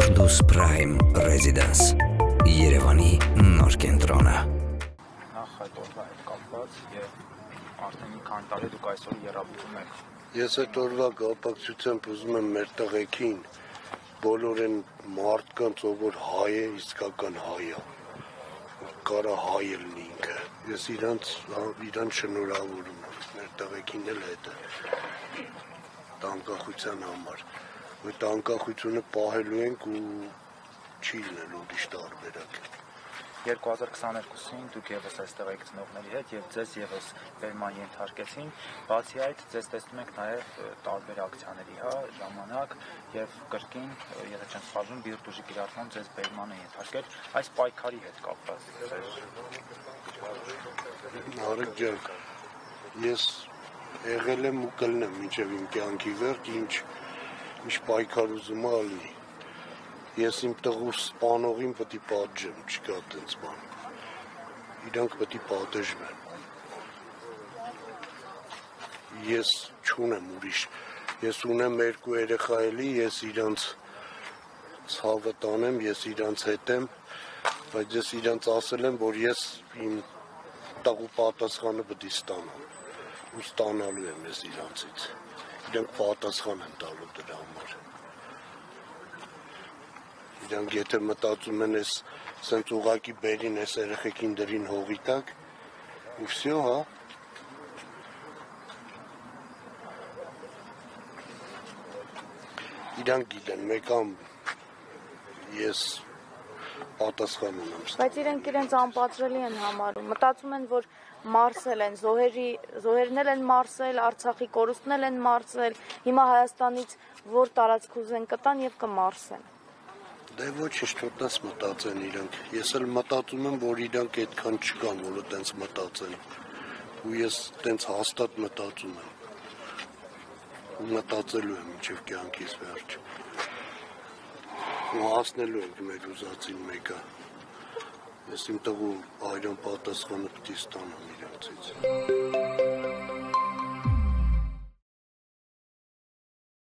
Firdaus Prime Residence։ Երևանի նոր կենտրոնը։ նախ այդ օրվա հետ կապված եւ արդեն մի քանի տարի դուք այսօր երաբուծում եք Ես այդ օրվա կապակցությամբ ուզում եմ մեր տղեկին բոլոր այն մարդկանց, ով որ հայ է, իսկական հայ է։ Կարա հայ լինի ինքը։ Ես իրանց իրան շնորհավորում եմ, մեր տղեկին էլ հետը տանկախության համար։ Այդ անկախությունը պահելու ենք ու չի լինել ուրիշ տարբերակ։ 2022-ին դուք եւս այստեղ եք ծնողների հետ եւ ձեզ եւս բերման ենթարկեցին բացի այդ ձեզ տեսնում ենք նաեւ տարբեր ակցիաների հա ժամանակ եւ կրկին եթե չեմ սխալվում վիրտուժի կիրառման ձեզ բերման է ենթարկել այս պայքարի հետ կապված Արեք ջան, ես եղել եմ ու կլնեմ մինչև իմ կյանքի վերջ, ինչ ինչ պայքար ուզում ա լինի։ Ես իմ տղուր սպանողին պետք է պատժեմ, չկա այդպես բան։ Իրանք պետք է պատժվեն։ Ես չունեմ ուրիշ։ Ես ունեմ երկու երեխա էլի, ես իրանց ցավը տանեմ, ես իրանց հետ եմ, բայց ես իրանց ասել եմ, որ ես իմ տաղու պատասխանը պետք է ստանամ։ Ու ստանալու եմ ես իրանցից։ Իրանք պատասխան են տալու դրա համար իրանք եթե մտածում են էս սենց ուղակի բերին էս երեխեքին դրին հողի տակ ու վсё, հա իրանք գիտեն մեկամ ես պատասխան ունեմ Բայց իրենք իրենց անպատրելի են համարում։ Մտածում են, որ մարսել են, զոհերի, զոհերն են մարսել, Արցախի կորուստն են մարսել։ Հիմա Հայաստանից որ տարածք ուզեն կտան եւ կմարսեն։ Դե ոչինչ թողնաս մտածեն իրանք։ Ես էլ մտածում եմ, որ իրանք այդքան չկան, որ այտենց մտածեն։ Ու ես այտենց հաստատ մտածում եմ։ Ու մտածելու եմ մինչև կյանքիս վերջ։ Ու հասնելու ենք մեր ուզածին մեկը։ Ես իմ տղու այրան պատասխանը պիտի ստանամ իրանցից։